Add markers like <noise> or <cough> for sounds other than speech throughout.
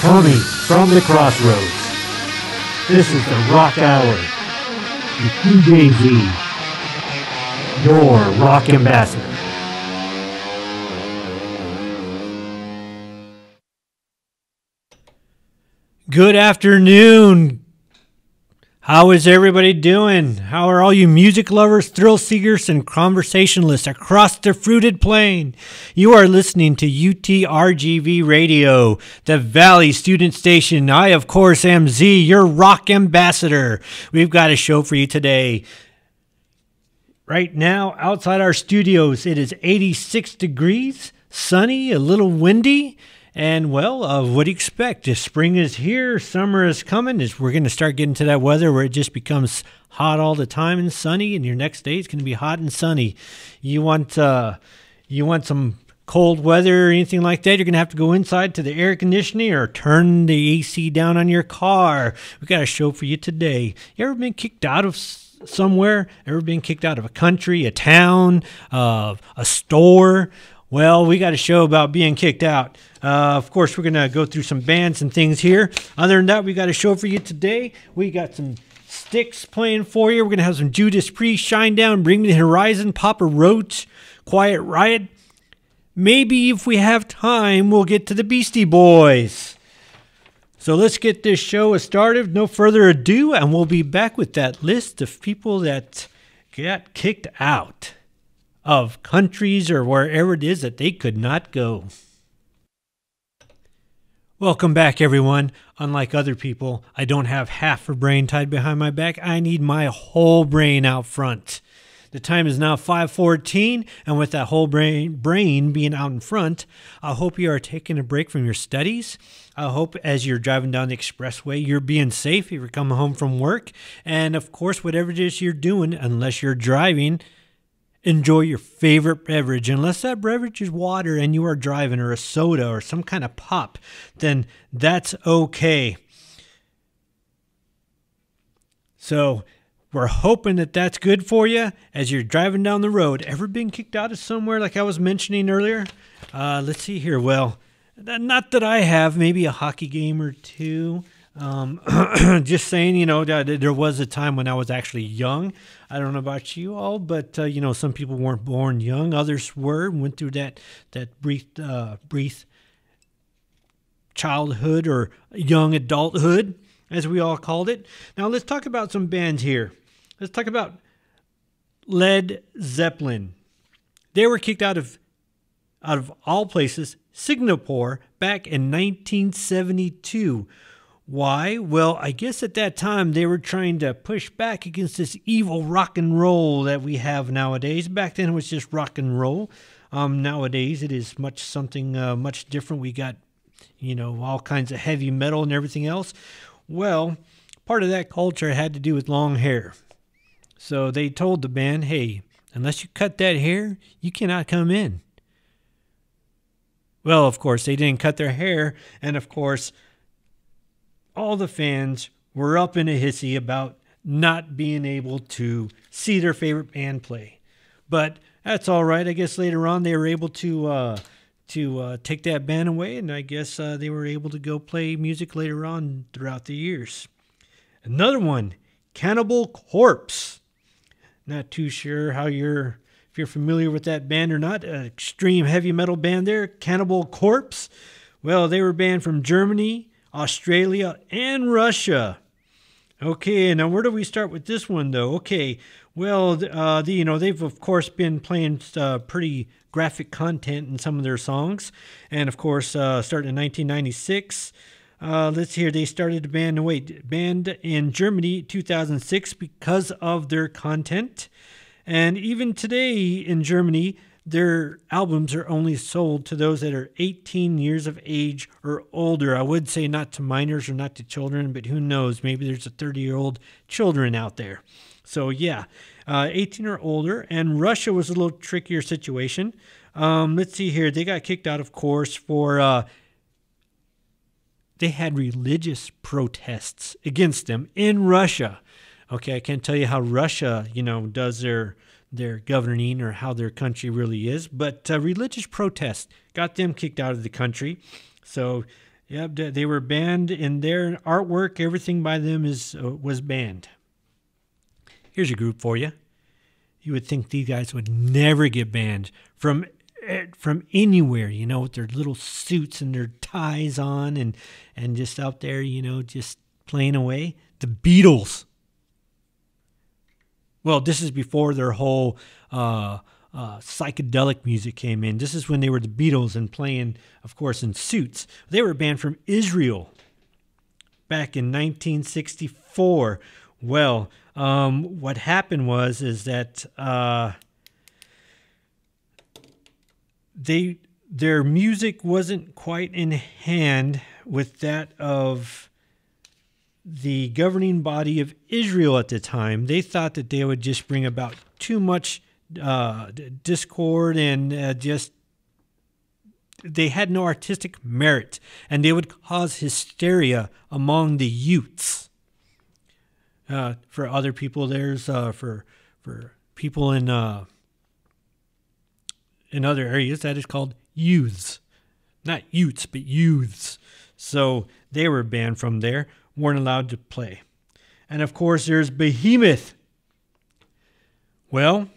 Coming from the crossroads. This is the Rock Hour with DJZ, your rock ambassador. Good afternoon. How is everybody doing? How are all you music lovers, thrill seekers, and conversationalists across the fruited plain? You are listening to UTRGV Radio, the Valley Student Station. I, of course, am Z, your rock ambassador. We've got a show for you today. Right now, outside our studios, it is 86 degrees, sunny, a little windy. And well, uh, what do you expect? If spring is here, summer is coming. Is we're going to start getting to that weather where it just becomes hot all the time and sunny, and your next day it's going to be hot and sunny. You want uh, you want some cold weather or anything like that, you're going to have to go inside to the air conditioning or turn the AC down on your car. We got a show for you today. You ever been kicked out of somewhere? Ever been kicked out of a country, a town, uh, a store? Well, we got a show about being kicked out. Uh, of course, we're going to go through some bands and things here. Other than that, we got a show for you today. We got some Styx playing for you. We're going to have some Judas Priest, Shinedown, Bring Me the Horizon, Papa Roach, Quiet Riot. Maybe if we have time, we'll get to the Beastie Boys. So let's get this show started. No further ado, and we'll be back with that list of people that got kicked out of countries or wherever it is that they could not go. Welcome back, everyone. Unlike other people, I don't have half a brain tied behind my back. I need my whole brain out front. The time is now 5:14, and with that whole brain brain being out in front, I hope you are taking a break from your studies. I hope as you're driving down the expressway, you're being safe if you're coming home from work, and of course, whatever it is you're doing, unless you're driving, enjoy your favorite beverage. Unless that beverage is water and you are driving, or a soda, or some kind of pop, then that's okay. So, we're hoping that that's good for you as you're driving down the road. Ever been kicked out of somewhere like I was mentioning earlier? Uh, let's see here. Well, not that I have, maybe a hockey game or two. Um, <clears throat> just saying, you know, there was a time when I was actually young. I don't know about you all, but uh, you know, some people weren't born young, others were, went through that that brief uh, brief childhood or young adulthood, as we all called it. Now let's talk about some bands here. Let's talk about Led Zeppelin. They were kicked out of out of all places, Singapore back in 1972 why? Well, I guess at that time they were trying to push back against this evil rock and roll that we have nowadays. Back then it was just rock and roll. Um, nowadays it is much something uh, much different. We got, you know, all kinds of heavy metal and everything else. Well, part of that culture had to do with long hair. So they told the band, hey, unless you cut that hair, you cannot come in. Well, of course, they didn't cut their hair. And of course, all the fans were up in a hissy about not being able to see their favorite band play. But that's all right. I guess later on they were able to uh, to uh, take that band away, and I guess uh, they were able to go play music later on throughout the years. Another one, Cannibal Corpse. Not too sure how you're if you're familiar with that band or not. An extreme heavy metal band there, Cannibal Corpse. Well, they were banned from Germany, Australia, and Russia. Okay, now where do we start with this one though? Okay, well, uh, the, you know they've of course been playing uh, pretty graphic content in some of their songs, and of course uh, started in 1996. Uh, let's hear they started to band wait banned in Germany 2006 because of their content, and even today in Germany their albums are only sold to those that are 18 years of age or older. I would say not to minors or not to children, but who knows? Maybe there's a 30 year old children out there. So, yeah, uh, 18 or older. And Russia was a little trickier situation. Um, let's see here. They got kicked out, of course, for. Uh, they had religious protests against them in Russia. Okay, I can't tell you how Russia, you know, does their their governing or how their country really is. But uh, religious protests got them kicked out of the country. So Yep, they- were banned in their artwork. Everything by them is uh, was banned. Here's a group for you. You would think these guys would never get banned from eh, from anywhere, you know, with their little suits and their ties on and and just out there, you know, just playing away. The Beatles. Well, this is before their whole uh, uh, psychedelic music came in. This is when they were the Beatles and playing, of course, in suits. They were banned from Israel back in 1964. Well, um, what happened was is that uh, they their music wasn't quite in hand with that of the governing body of Israel at the time. They thought that they would just bring about too much uh, discord and uh, just they had no artistic merit and they would cause hysteria among the youths. Uh, for other people, there's uh, for for people in uh, in other areas that is called youths, not youths but youths. So they were banned from there, weren't allowed to play. And of course, there's Behemoth. Well,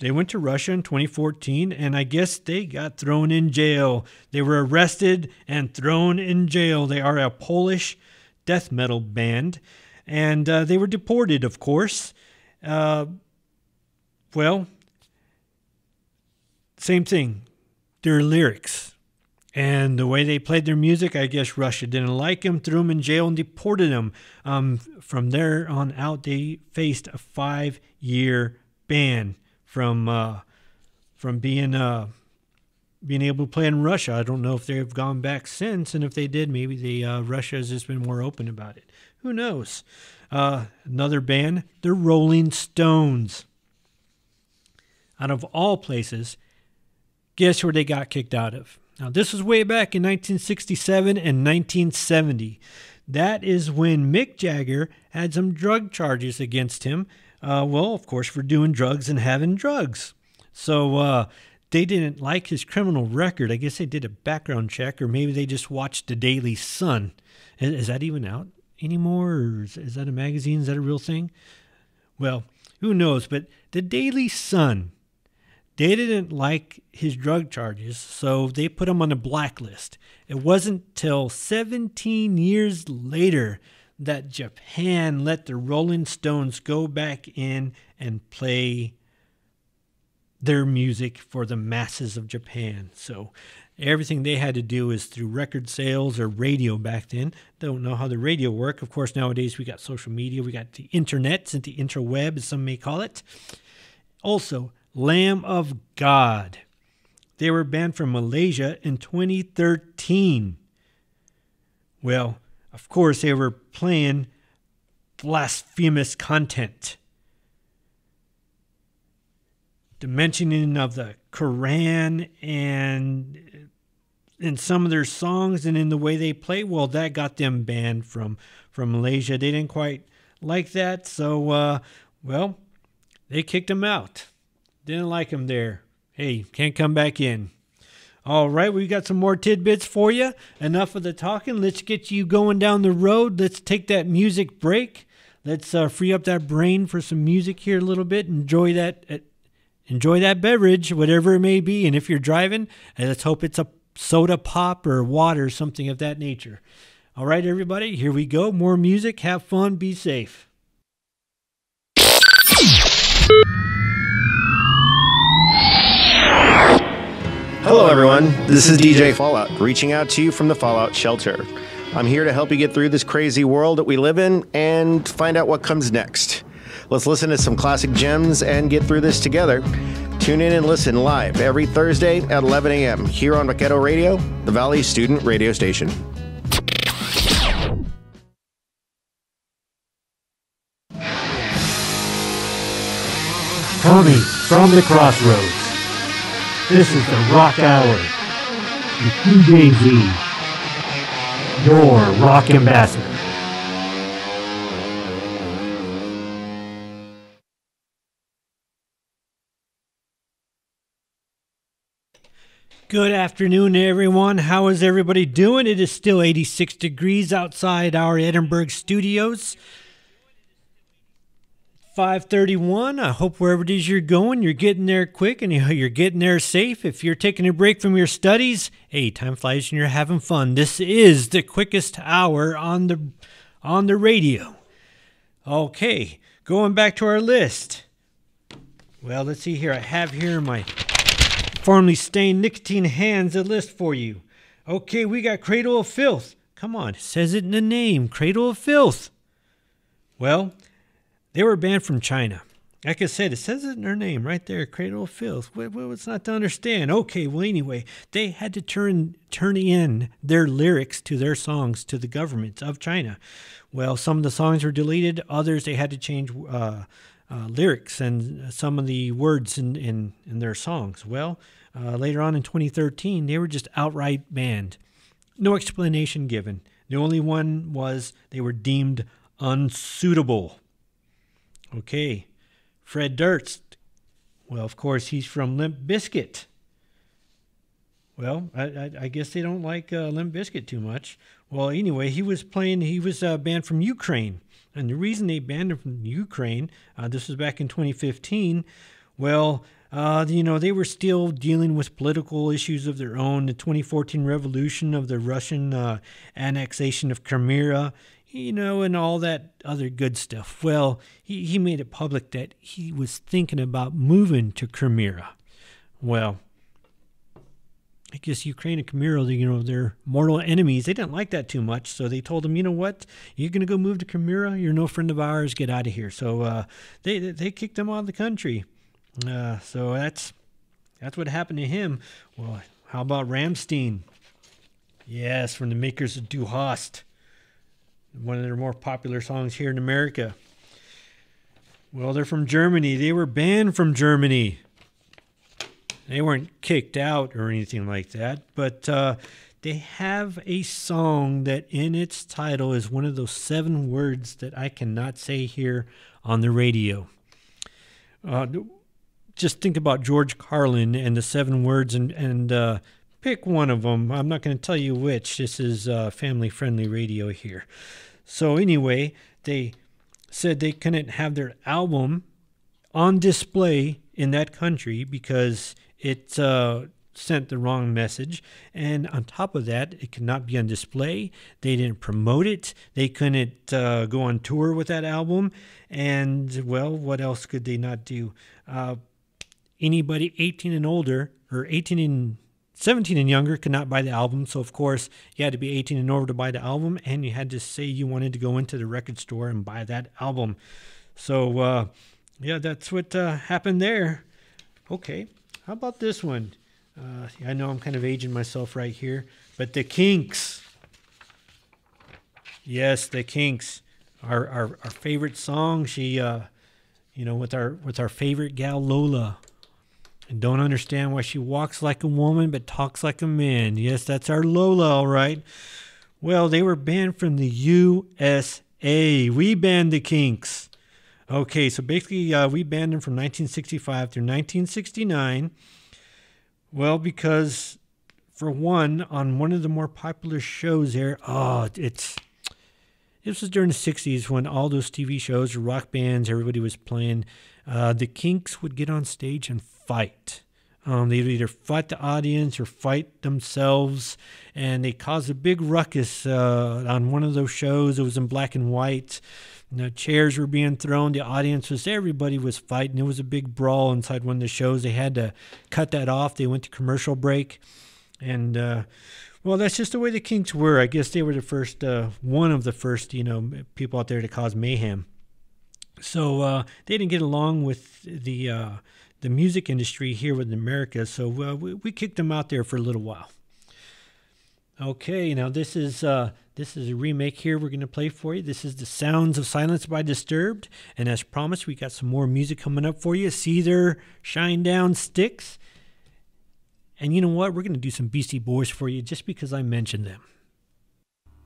they went to Russia in 2014, and I guess they got thrown in jail. They were arrested and thrown in jail. They are a Polish death metal band, and uh, they were deported, of course. Uh, well, same thing. Their lyrics and the way they played their music, I guess Russia didn't like them, threw them in jail, and deported them. Um, from there on out, they faced a five-year ban from uh, from being uh, being able to play in Russia. I don't know if they've gone back since, and if they did, maybe the uh, Russia has just been more open about it. Who knows? Uh, another band, the Rolling Stones. Out of all places, guess where they got kicked out of? Now, this was way back in 1967 and 1970. That is when Mick Jagger had some drug charges against him. Uh, well, of course, for doing drugs and having drugs. So uh, they didn't like his criminal record. I guess they did a background check, or maybe they just watched the Daily Sun. Is, is that even out anymore? Or is, is that a magazine? Is that a real thing? Well, who knows? But the Daily Sun they didn't like his drug charges, so they put him on a blacklist. It wasn't till 17 years later that Japan let the Rolling Stones go back in and play their music for the masses of Japan. So everything they had to do is through record sales or radio back then. Don't know how the radio worked. Of course, nowadays we got social media, we got the internet and the interweb, as some may call it. Also, Lamb of God. They were banned from Malaysia in 2013. Well, of course, they were playing blasphemous content. The mentioning of the Quran and in some of their songs and in the way they play, well, that got them banned from from Malaysia. They didn't quite like that, so uh, well, they kicked them out. Didn't like him there. Hey, can't come back in. All right, we got some more tidbits for you. Enough of the talking. Let's get you going down the road. Let's take that music break. Let's uh, free up that brain for some music here a little bit. Enjoy that. Uh, enjoy that beverage, whatever it may be. And if you're driving, uh, let's hope it's a soda pop or water, something of that nature. All right, everybody, here we go. More music. Have fun. Be safe. Hello, everyone. This is DJ Fallout, reaching out to you from the Fallout Shelter. I'm here to help you get through this crazy world that we live in and find out what comes next. Let's listen to some classic gems and get through this together. Tune in and listen live every Thursday at 11 a.m. here on Vaquero Radio, the Valley Student Radio Station. Coming from the crossroads. This is the Rock Hour with DJZ, your rock ambassador. Good afternoon, everyone. How is everybody doing? It is still 86 degrees outside our Edinburg studios. 531. I hope wherever it is you're going, you're getting there quick and you're getting there safe. If you're taking a break from your studies, hey, time flies and you're having fun. This is the quickest hour on the on the radio. Okay, going back to our list. Well, let's see here. I have here my formerly stained nicotine hands a list for you. Okay, we got Cradle of Filth. Come on, it says it in the name Cradle of Filth. Well, they were banned from China. Like I said, it says it in their name right there, Cradle of Filth. What, what's not to understand? Okay, well, anyway, they had to turn turn in their lyrics to their songs to the government of China. Well, some of the songs were deleted. Others they had to change uh, uh, lyrics and some of the words in, in, in their songs. Well, uh, later on in 2013, they were just outright banned. No explanation given. The only one was they were deemed unsuitable. Okay, Fred Durst. Well, of course, he's from Limp Bizkit. Well, I, I, I guess they don't like uh, Limp Bizkit too much. Well, anyway, he was playing. He was uh, banned from Ukraine, and the reason they banned him from Ukraine, uh, this was back in 2015. Well, uh, you know, they were still dealing with political issues of their own. The 2014 revolution of the Russian uh, annexation of Crimea, you know, and all that other good stuff. Well, he, he made it public that he was thinking about moving to Crimea. Well, I guess Ukraine and Crimea, you know, they're mortal enemies. They didn't like that too much, so they told him, you know what, you're going to go move to Crimea. You're no friend of ours. Get out of here. So uh, they they kicked him out of the country. Uh, so that's that's what happened to him. Well, how about Rammstein? Yes, from the makers of Du Hast, one of their more popular songs here in America. Well, they're from Germany. They were banned from Germany. They weren't kicked out or anything like that, but uh, they have a song that in its title is one of those seven words that I cannot say here on the radio. Uh, just think about George Carlin and the seven words and, and uh, pick one of them. I'm not going to tell you which. This is uh, family friendly radio here. So, anyway, they said they couldn't have their album on display in that country because it uh, sent the wrong message. And on top of that, it could not be on display. They didn't promote it. They couldn't uh, go on tour with that album. And, well, what else could they not do? Uh, anybody 18 and older or 18 and 17 and younger could not buy the album. So, of course, you had to be 18 and over to buy the album, and you had to say you wanted to go into the record store and buy that album. So, uh, yeah, that's what uh, happened there. Okay, how about this one? Uh, I know I'm kind of aging myself right here, but the Kinks. Yes, the Kinks. Our, our, our favorite song. She, uh, you know, with our with our favorite gal Lola don't understand why she walks like a woman but talks like a man. Yes, that's our Lola, all right. Well, they were banned from the USA. We banned the Kinks. Okay, so basically, uh, we banned them from 1965 through 1969. Well, because for one, on one of the more popular shows there, oh, it's this was during the 60s when all those TV shows, rock bands, everybody was playing. Uh, the Kinks would get on stage and fight. Um, they'd either fight the audience or fight themselves, and they caused a big ruckus uh, on one of those shows. It was in black and white. Chairs were being thrown. The audience was everybody was fighting. It was a big brawl inside one of the shows. They had to cut that off. They went to commercial break, and uh, well, that's just the way the Kinks were. I guess they were the first, uh, one of the first, you know, people out there to cause mayhem. So uh, they didn't get along with the uh, the music industry here with America. So uh, we, we kicked them out there for a little while. Okay, now this is uh, this is a remake here we're going to play for you. This is the Sounds of Silence by Disturbed, and as promised, we got some more music coming up for you. See Shine Down, Styx, and you know what? We're going to do some Beastie Boys for you just because I mentioned them.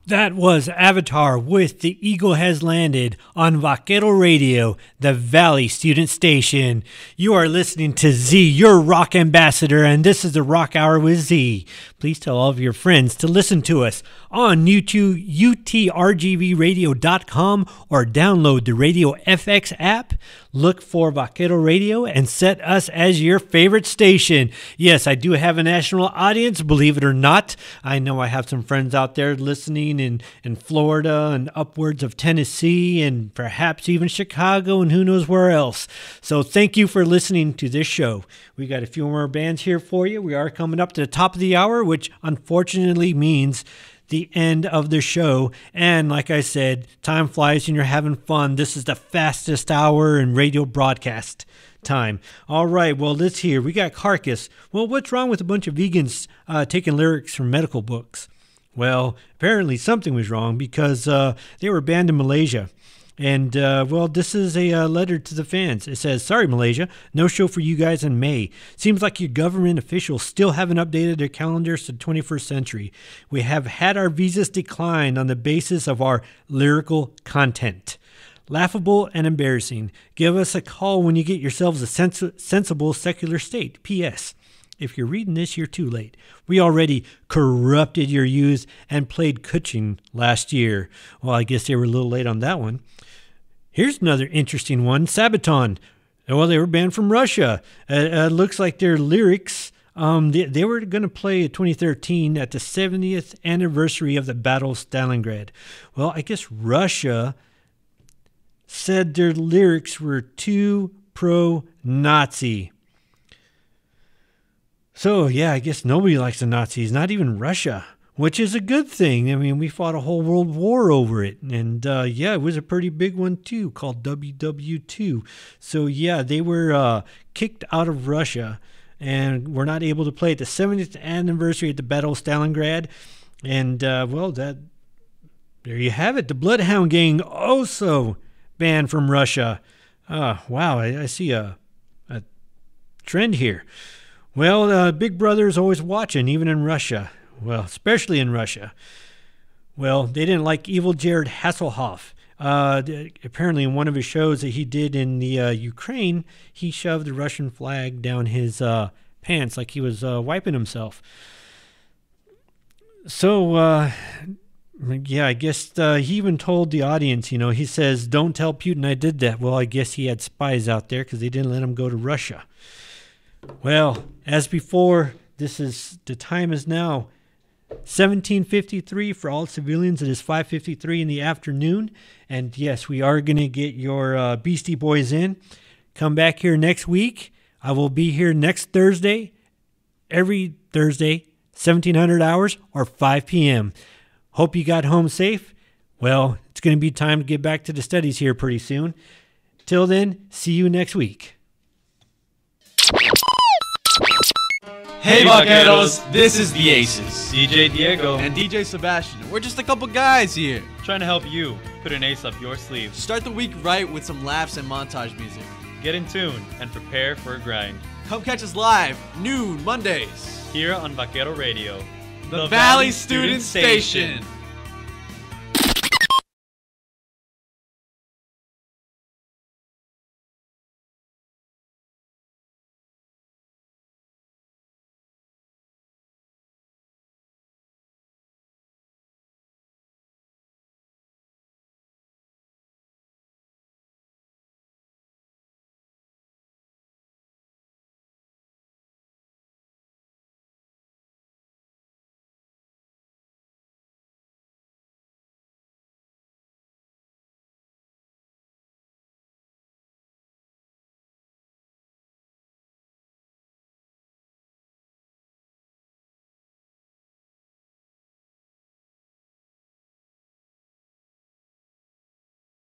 That was Avatar with The Eagle Has Landed on Vaquero Radio, the Valley Student Station. You are listening to Z, your rock ambassador, and this is the Rock Hour with Z. Please tell all of your friends to listen to us on YouTube, utrgvradio.com, or download the Radio FX app. Look for Vaquero Radio and set us as your favorite station. Yes, I do have a national audience, believe it or not. I know I have some friends out there listening in, in Florida and upwards of Tennessee and perhaps even Chicago and who knows where else. So thank you for listening to this show. We got a few more bands here for you. We are coming up to the top of the hour, which unfortunately means the end of the show. And like I said, time flies and you're having fun. This is the fastest hour in radio broadcast time. All right, well, let's hear. We got Carcass. Well, what's wrong with a bunch of vegans uh, taking lyrics from medical books? Well, apparently something was wrong because uh, they were banned in Malaysia. And uh, well, this is a uh, letter to the fans. It says, Sorry, Malaysia, no show for you guys in May. Seems like your government officials still haven't updated their calendars to the 21st century. We have had our visas declined on the basis of our lyrical content. Laughable and embarrassing. Give us a call when you get yourselves a sens- sensible secular state. P.S. If you're reading this, you're too late. We already corrupted your youth and played Kuching last year. Well, I guess they were a little late on that one. Here's another interesting one Sabaton. Well, they were banned from Russia. It uh, uh, looks like their lyrics. Um, they, they were going to play in 2013 at the 70th anniversary of the Battle of Stalingrad. Well, I guess Russia said their lyrics were too pro Nazi. So, yeah, I guess nobody likes the Nazis, not even Russia, which is a good thing. I mean, we fought a whole world war over it. And uh, yeah, it was a pretty big one too, called WW2. So, yeah, they were uh, kicked out of Russia and were not able to play at the 70th anniversary at the Battle of Stalingrad. And, uh, well, that there you have it. The Bloodhound Gang also banned from Russia. Uh, wow, I, I see a, a trend here. Well, uh, Big Brother is always watching, even in Russia. Well, especially in Russia. Well, they didn't like evil Jared Hasselhoff. Uh, apparently, in one of his shows that he did in the uh, Ukraine, he shoved the Russian flag down his uh, pants like he was uh, wiping himself. So, uh, yeah, I guess uh, he even told the audience, you know, he says, Don't tell Putin I did that. Well, I guess he had spies out there because they didn't let him go to Russia. Well, as before, this is the time is now 1753 for all civilians. It is 5:53 in the afternoon, and yes, we are going to get your uh, Beastie Boys in. Come back here next week. I will be here next Thursday, every Thursday, 1700 hours or 5 p.m. Hope you got home safe. Well, it's going to be time to get back to the studies here pretty soon. Till then, see you next week. Hey Vaqueros, this is the Aces. DJ Diego. And DJ Sebastian. We're just a couple guys here. Trying to help you put an ace up your sleeve. Start the week right with some laughs and montage music. Get in tune and prepare for a grind. Come catch us live, noon, Mondays. Here on Vaquero Radio. The, the Valley, Valley, Student, Student Station. Station.